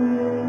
Amen.